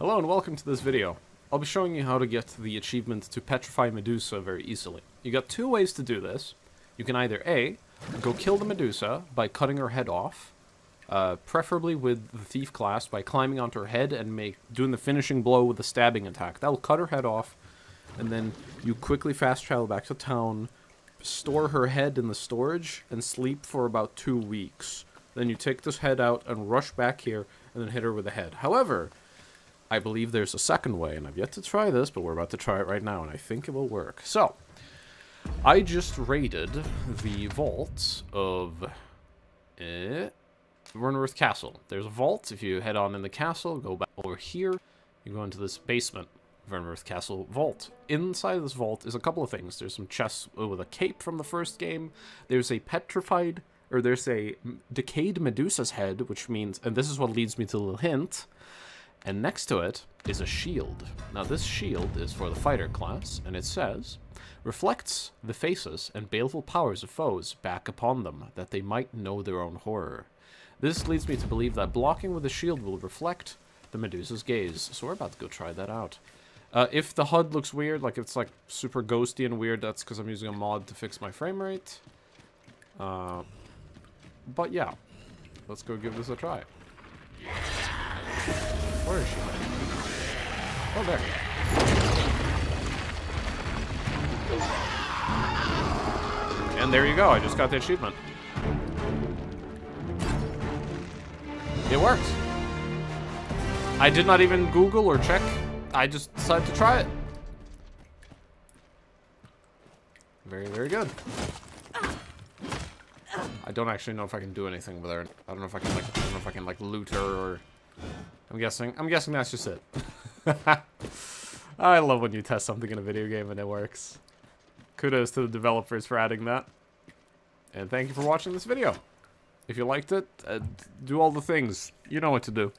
Hello and welcome to this video. I'll be showing you how to get the achievement to Petrify Medusa very easily. You got two ways to do this. You can either A, go kill the Medusa by cutting her head off, uh, preferably with the Thief class by climbing onto her head and make doing the finishing blow with the stabbing attack. That'll cut her head off, and then you quickly fast travel back to town, store her head in the storage, and sleep for about two weeks. Then you take this head out and rush back here, and then hit her with the head. However, I believe there's a second way, and I've yet to try this, but we're about to try it right now, and I think it will work. So, I just raided the vault of eh, Vernworth Castle. There's a vault. If you head on in the castle, go back over here, you go into this basement Vernworth Castle vault. Inside this vault is a couple of things. There's some chests with a cape from the first game. There's a petrified, or there's a decayed Medusa's head, which means, and this is what leads me to the little hint, and next to it is a shield. Now this shield is for the fighter class, and it says, reflects the faces and baleful powers of foes back upon them, that they might know their own horror. This leads me to believe that blocking with a shield will reflect the Medusa's gaze, so we're about to go try that out. Uh, if the HUD looks weird, like it's like super ghosty and weird, that's because I'm using a mod to fix my frame rate. Uh, but yeah, let's go give this a try. Where is she? Oh, there. And there you go, I just got the achievement. It works. I did not even Google or check. I just decided to try it. Very, very good. I don't actually know if I can do anything with her. I don't know if I can like I don't know if I can like loot her or I'm guessing I'm guessing that's just it. I love when you test something in a video game and it works. Kudos to the developers for adding that. And thank you for watching this video. If you liked it, uh, do all the things. You know what to do.